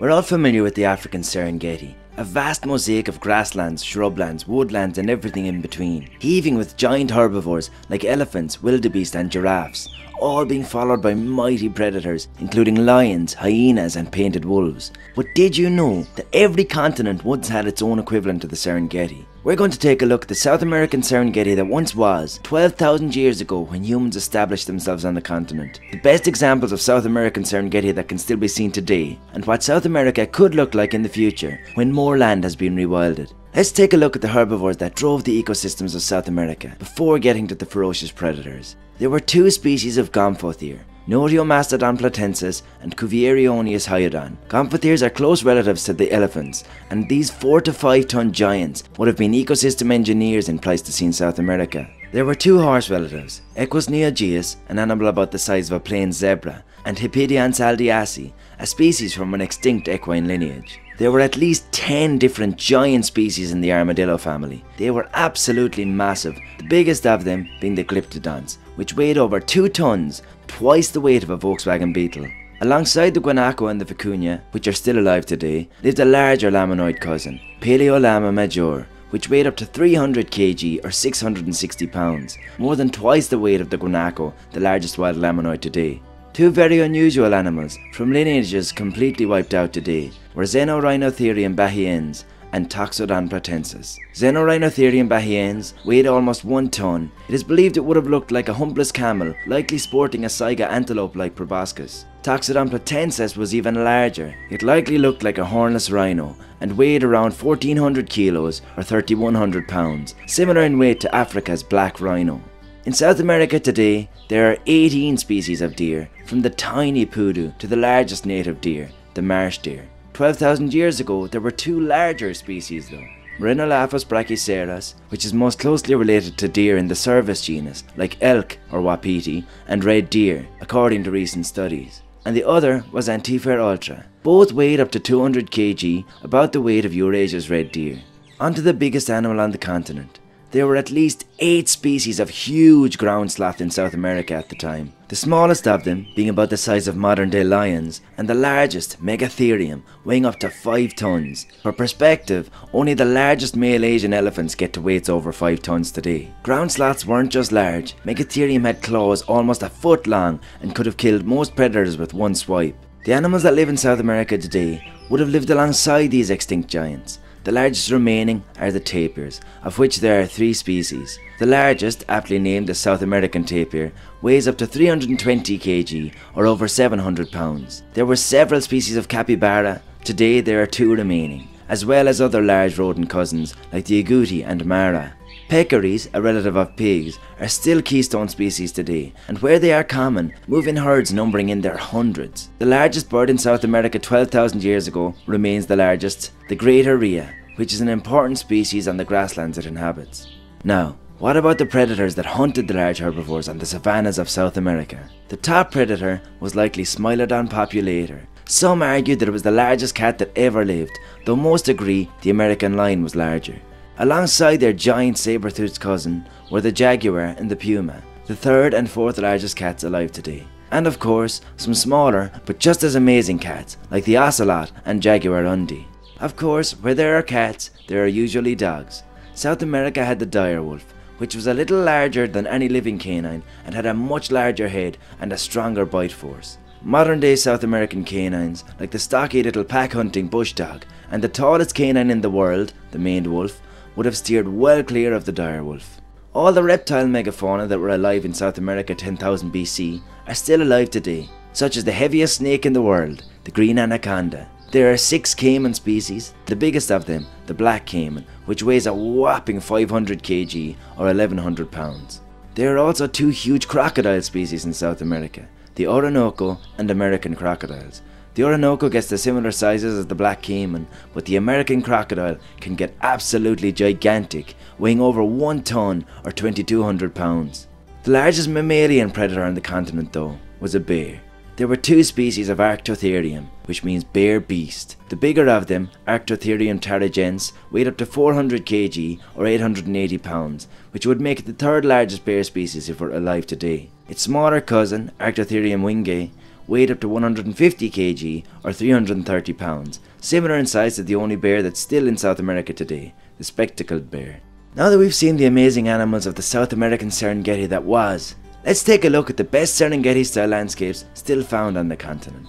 We're all familiar with the African Serengeti, a vast mosaic of grasslands, shrublands, woodlands, and everything in between, heaving with giant herbivores like elephants, wildebeest, and giraffes, all being followed by mighty predators, including lions, hyenas, and painted wolves. But did you know that every continent once had its own equivalent to the Serengeti? We're going to take a look at the South American Serengeti that once was, 12,000 years ago when humans established themselves on the continent. The best examples of South American Serengeti that can still be seen today, and what South America could look like in the future when more land has been rewilded. Let's take a look at the herbivores that drove the ecosystems of South America before getting to the ferocious predators. There were two species of Gomphothere, Notiomastodon platensis and Cuvieronius hyodon. Gomphotheres are close relatives to the elephants, and these 4 to 5 ton giants would have been ecosystem engineers in Pleistocene South America. There were two horse relatives, Equus neogeus, an animal about the size of a plain zebra, and Hippidion saldiasi, a species from an extinct equine lineage. There were at least 10 different giant species in the armadillo family. They were absolutely massive, the biggest of them being the Glyptodons, which weighed over 2 tons, twice the weight of a Volkswagen Beetle. Alongside the guanaco and the vicuña, which are still alive today, lived a larger laminoid cousin, Palaeolama major, which weighed up to 300 kg or 660 pounds, more than twice the weight of the guanaco, the largest wild laminoid today. Two very unusual animals, from lineages completely wiped out today, were Xenorhinotherium bahiense and Toxodon platensis. Xenorhinotherium bahiense weighed almost one ton. It is believed it would have looked like a humpless camel, likely sporting a saiga antelope like proboscis. Toxodon platensis was even larger. It likely looked like a hornless rhino and weighed around 1400 kilos or 3100 pounds, similar in weight to Africa's black rhino. In South America today, there are 18 species of deer, from the tiny pudu to the largest native deer, the marsh deer. 12,000 years ago, there were two larger species though. Rhinolaphus brachyceras, which is most closely related to deer in the Cervus genus, like elk or wapiti, and red deer, according to recent studies. And the other was Antifer ultra. Both weighed up to 200 kg, about the weight of Eurasia's red deer. On to the biggest animal on the continent, there were at least 8 species of huge ground sloth in South America at the time, the smallest of them being about the size of modern day lions, and the largest, Megatherium, weighing up to 5 tons. For perspective, only the largest male Asian elephants get to weights over 5 tons today. Ground sloths weren't just large, Megatherium had claws almost a foot long and could have killed most predators with one swipe. The animals that live in South America today would have lived alongside these extinct giants, the largest remaining are the tapirs, of which there are three species. The largest, aptly named the South American tapir, weighs up to 320 kg or over 700 pounds. There were several species of capybara, today there are two remaining, as well as other large rodent cousins like the agouti and mara. Peccaries, a relative of pigs, are still keystone species today, and where they are common, move in herds numbering in their hundreds. The largest bird in South America 12,000 years ago remains the largest, the great rhea, which is an important species on the grasslands it inhabits. Now, what about the predators that hunted the large herbivores on the savannas of South America? The top predator was likely Smilodon populator. Some argued that it was the largest cat that ever lived, though most agree the American lion was larger. Alongside their giant saber-toothed cousin were the jaguar and the puma, the third and fourth largest cats alive today. And of course, some smaller but just as amazing cats like the ocelot and jaguarundi. Of course, where there are cats, there are usually dogs. South America had the direwolf, which was a little larger than any living canine and had a much larger head and a stronger bite force. Modern day South American canines, like the stocky little pack hunting bush dog and the tallest canine in the world, the maned wolf, would have steered well clear of the dire wolf. All the reptile megafauna that were alive in South America 10,000 BC are still alive today, such as the heaviest snake in the world, the green anaconda. There are six caiman species, the biggest of them, the black caiman, which weighs a whopping 500 kg or 1100 pounds. There are also two huge crocodile species in South America, the Orinoco and American crocodiles, the Orinoco gets the similar sizes as the black caiman, but the American crocodile can get absolutely gigantic, weighing over 1 ton or 2200 pounds. The largest mammalian predator on the continent though was a bear. There were two species of Arctotherium, which means bear beast. The bigger of them, Arctotherium tarijense, weighed up to 400 kg or 880 pounds, which would make it the third largest bear species if were alive today. Its smaller cousin, Arctotherium wingei, weighed up to 150 kg or 330 pounds, similar in size to the only bear that's still in South America today, the spectacled bear. Now that we've seen the amazing animals of the South American Serengeti that was, let's take a look at the best Serengeti style landscapes still found on the continent.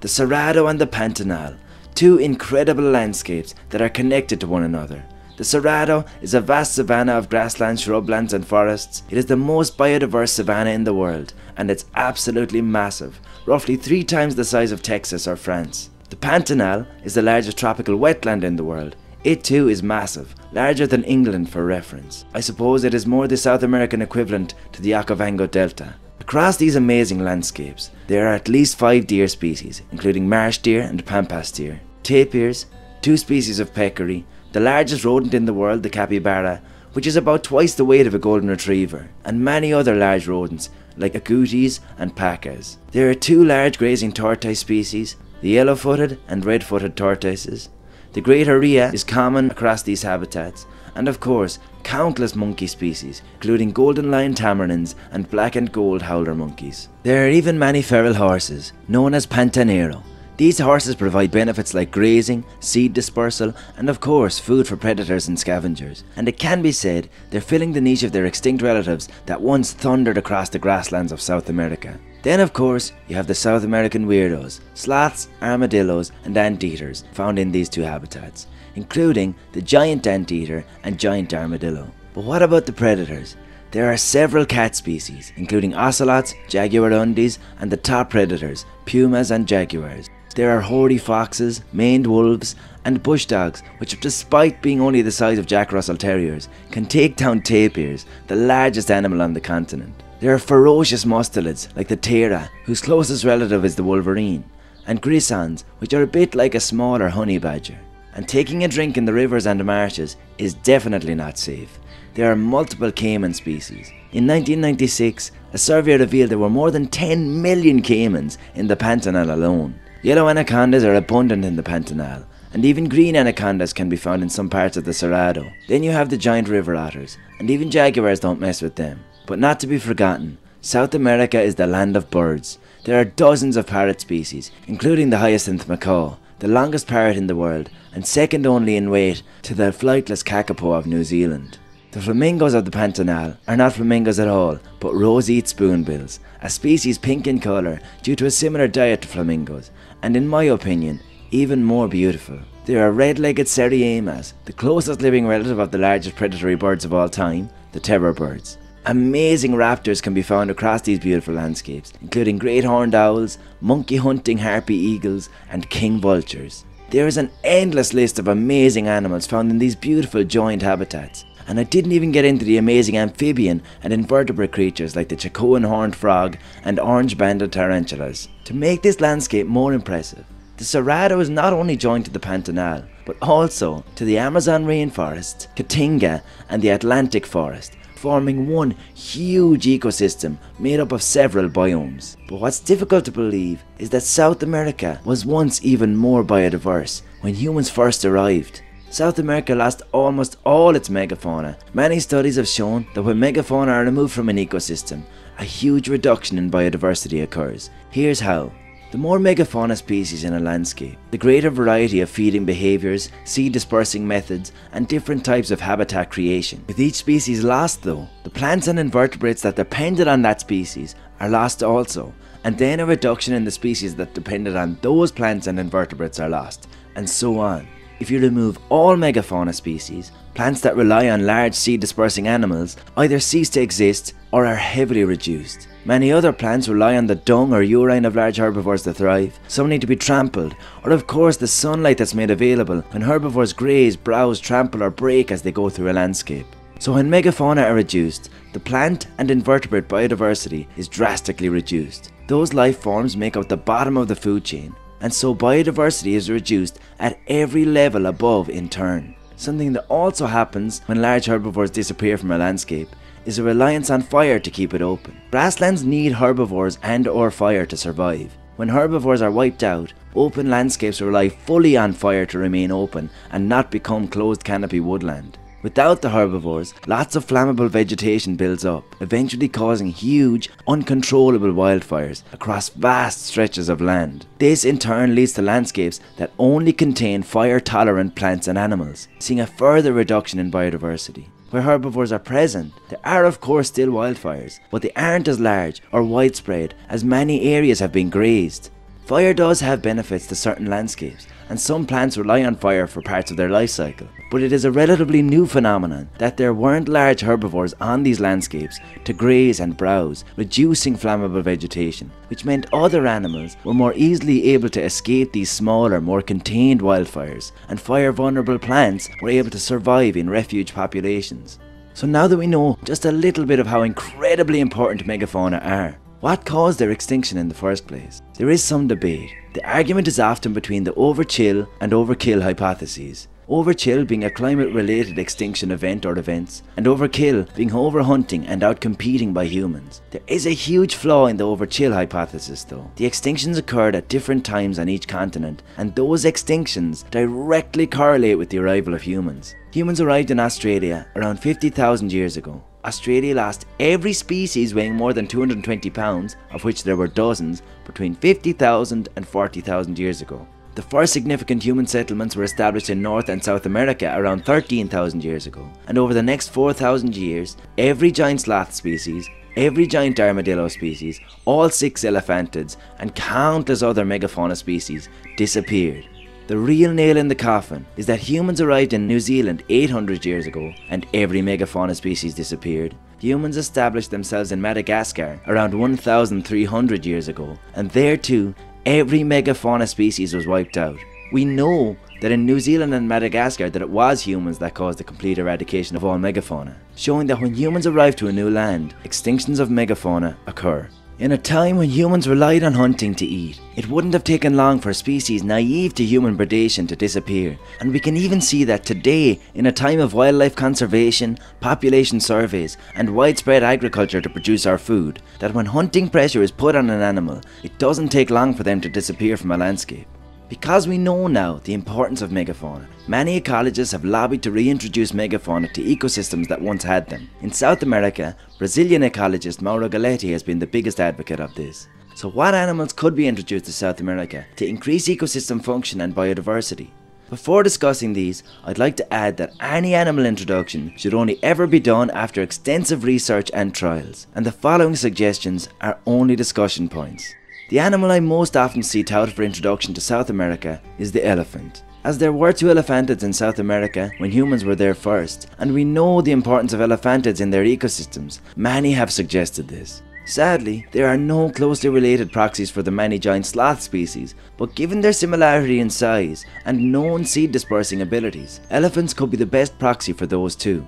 The Cerrado and the Pantanal, two incredible landscapes that are connected to one another. The Cerrado is a vast savanna of grasslands, shrublands and forests. It is the most biodiverse savanna in the world and it's absolutely massive, roughly three times the size of Texas or France. The Pantanal is the largest tropical wetland in the world. It too is massive, larger than England for reference. I suppose it is more the South American equivalent to the Okavango Delta. Across these amazing landscapes, there are at least five deer species, including marsh deer and pampas deer, tapirs, two species of peccary, the largest rodent in the world, the capybara, which is about twice the weight of a golden retriever, and many other large rodents like agoutis and pacas. There are two large grazing tortoise species, the yellow-footed and red-footed tortoises. The great harilla is common across these habitats, and of course, countless monkey species, including golden lion tamarins and black and gold howler monkeys. There are even many feral horses, known as Pantaneiro, these horses provide benefits like grazing, seed dispersal, and of course food for predators and scavengers. And it can be said they're filling the niche of their extinct relatives that once thundered across the grasslands of South America. Then of course, you have the South American weirdos, sloths, armadillos and anteaters found in these two habitats, including the giant anteater and giant armadillo. But what about the predators? There are several cat species, including ocelots, jaguarundis, and the top predators, pumas and jaguars. There are hoary foxes, maned wolves, and bush dogs, which, despite being only the size of Jack Russell Terriers, can take down tapirs, the largest animal on the continent. There are ferocious mustelids, like the tayra, whose closest relative is the wolverine, and grisons, which are a bit like a smaller honey badger. And taking a drink in the rivers and marshes is definitely not safe. There are multiple caiman species. In 1996, a survey revealed there were more than 10 million caimans in the Pantanal alone. Yellow anacondas are abundant in the Pantanal, and even green anacondas can be found in some parts of the Cerrado. Then you have the giant river otters, and even jaguars don't mess with them. But not to be forgotten, South America is the land of birds. There are dozens of parrot species, including the hyacinth macaw, the longest parrot in the world, and second only in weight to the flightless kakapo of New Zealand. The flamingos of the Pantanal are not flamingos at all, but roseate spoonbills, a species pink in colour due to a similar diet to flamingos, and in my opinion, even more beautiful. There are red-legged seriemas, the closest living relative of the largest predatory birds of all time, the terror birds. Amazing raptors can be found across these beautiful landscapes, including great horned owls, monkey hunting harpy eagles, and king vultures. There is an endless list of amazing animals found in these beautiful joined habitats, and I didn't even get into the amazing amphibian and invertebrate creatures like the Chacoan horned frog and orange banded tarantulas. To make this landscape more impressive, the Cerrado is not only joined to the Pantanal, but also to the Amazon rainforest, Caatinga and the Atlantic forest, forming one huge ecosystem made up of several biomes. But what's difficult to believe is that South America was once even more biodiverse when humans first arrived. South America lost almost all its megafauna. Many studies have shown that when megafauna are removed from an ecosystem, a huge reduction in biodiversity occurs. Here's how. The more megafauna species in a landscape, the greater variety of feeding behaviours, seed dispersing methods, and different types of habitat creation. With each species lost though, the plants and invertebrates that depended on that species are lost also, and then a reduction in the species that depended on those plants and invertebrates are lost, and so on. If you remove all megafauna species, plants that rely on large seed dispersing animals either cease to exist or are heavily reduced. Many other plants rely on the dung or urine of large herbivores to thrive. Some need to be trampled, or of course the sunlight that's made available when herbivores graze, browse, trample or break as they go through a landscape. So when megafauna are reduced, the plant and invertebrate biodiversity is drastically reduced. Those life forms make up the bottom of the food chain, and so biodiversity is reduced at every level above in turn. Something that also happens when large herbivores disappear from a landscape is a reliance on fire to keep it open. Grasslands need herbivores and or fire to survive. When herbivores are wiped out, open landscapes rely fully on fire to remain open and not become closed canopy woodland. Without the herbivores, lots of flammable vegetation builds up, eventually causing huge, uncontrollable wildfires across vast stretches of land. This in turn leads to landscapes that only contain fire tolerant plants and animals, seeing a further reduction in biodiversity. Where herbivores are present, there are of course still wildfires, but they aren't as large or widespread as many areas have been grazed. Fire does have benefits to certain landscapes, and some plants rely on fire for parts of their life cycle. But it is a relatively new phenomenon that there weren't large herbivores on these landscapes to graze and browse, reducing flammable vegetation, which meant other animals were more easily able to escape these smaller, more contained wildfires, and fire vulnerable plants were able to survive in refuge populations. So now that we know just a little bit of how incredibly important megafauna are, what caused their extinction in the first place? There is some debate. The argument is often between the overchill and overkill hypotheses. Overchill being a climate related extinction event or events, and overkill being overhunting and outcompeting by humans. There is a huge flaw in the overchill hypothesis though. The extinctions occurred at different times on each continent, and those extinctions directly correlate with the arrival of humans. Humans arrived in Australia around 50,000 years ago. Australia lost every species weighing more than 220 pounds, of which there were dozens, between 50,000 and 40,000 years ago. The first significant human settlements were established in North and South America around 13,000 years ago, and over the next 4,000 years, every giant sloth species, every giant armadillo species, all six elephantids, and countless other megafauna species disappeared. The real nail in the coffin is that humans arrived in New Zealand 800 years ago and every megafauna species disappeared. Humans established themselves in Madagascar around 1300 years ago and there too every megafauna species was wiped out. We know that in New Zealand and Madagascar that it was humans that caused the complete eradication of all megafauna, showing that when humans arrive to a new land, extinctions of megafauna occur. In a time when humans relied on hunting to eat, it wouldn't have taken long for species naive to human predation to disappear, and we can even see that today, in a time of wildlife conservation, population surveys, and widespread agriculture to produce our food, that when hunting pressure is put on an animal, it doesn't take long for them to disappear from a landscape. Because we know now the importance of megafauna, many ecologists have lobbied to reintroduce megafauna to ecosystems that once had them. In South America, Brazilian ecologist Mauro Galetti has been the biggest advocate of this. So what animals could be introduced to South America to increase ecosystem function and biodiversity? Before discussing these, I'd like to add that any animal introduction should only ever be done after extensive research and trials, and the following suggestions are only discussion points. The animal I most often see touted for introduction to South America is the elephant. As there were two elephantids in South America when humans were there first, and we know the importance of elephantids in their ecosystems, many have suggested this. Sadly, there are no closely related proxies for the many giant sloth species, but given their similarity in size and known seed dispersing abilities, elephants could be the best proxy for those two.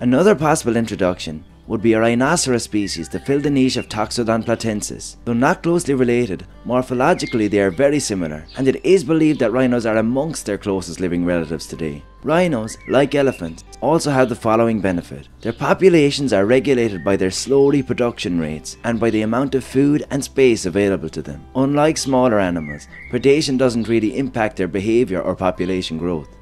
Another possible introduction would be a rhinoceros species to fill the niche of Toxodon platensis. Though not closely related, morphologically they are very similar, and it is believed that rhinos are amongst their closest living relatives today. Rhinos, like elephants, also have the following benefit. Their populations are regulated by their slow reproduction rates and by the amount of food and space available to them. Unlike smaller animals, predation doesn't really impact their behaviour or population growth.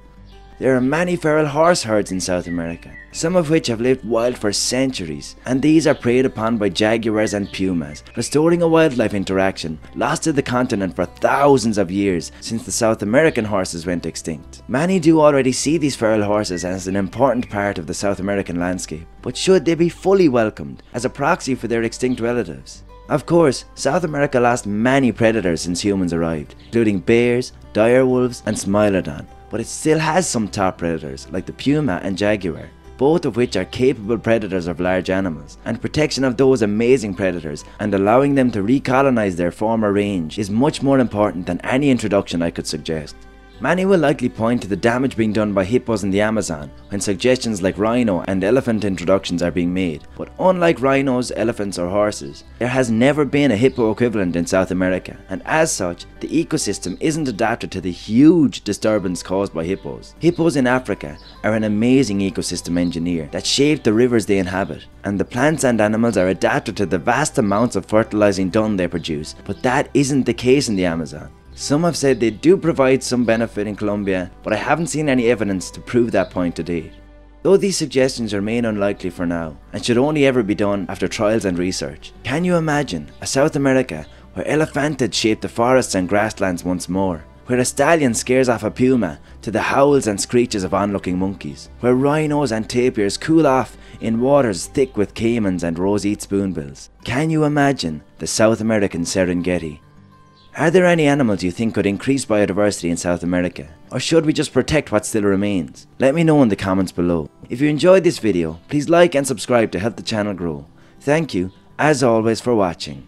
There are many feral horse herds in South America, some of which have lived wild for centuries, and these are preyed upon by jaguars and pumas, restoring a wildlife interaction lost to the continent for thousands of years since the South American horses went extinct. Many do already see these feral horses as an important part of the South American landscape, but should they be fully welcomed as a proxy for their extinct relatives? Of course, South America lost many predators since humans arrived, including bears, dire wolves, and smilodon, but it still has some top predators like the puma and jaguar, both of which are capable predators of large animals, and protection of those amazing predators and allowing them to recolonize their former range is much more important than any introduction I could suggest. Many will likely point to the damage being done by hippos in the Amazon when suggestions like rhino and elephant introductions are being made, but unlike rhinos, elephants or horses, there has never been a hippo equivalent in South America, and as such, the ecosystem isn't adapted to the huge disturbance caused by hippos. Hippos in Africa are an amazing ecosystem engineer that shape the rivers they inhabit, and the plants and animals are adapted to the vast amounts of fertilizing dung they produce, but that isn't the case in the Amazon. Some have said they do provide some benefit in Colombia, but I haven't seen any evidence to prove that point to date. Though these suggestions remain unlikely for now, and should only ever be done after trials and research, can you imagine a South America where elephantids shape the forests and grasslands once more? Where a stallion scares off a puma to the howls and screeches of onlooking monkeys, where rhinos and tapirs cool off in waters thick with caimans and roseate spoonbills. Can you imagine the South American Serengeti? Are there any animals you think could increase biodiversity in South America? Or should we just protect what still remains? Let me know in the comments below. If you enjoyed this video, please like and subscribe to help the channel grow. Thank you, as always, for watching.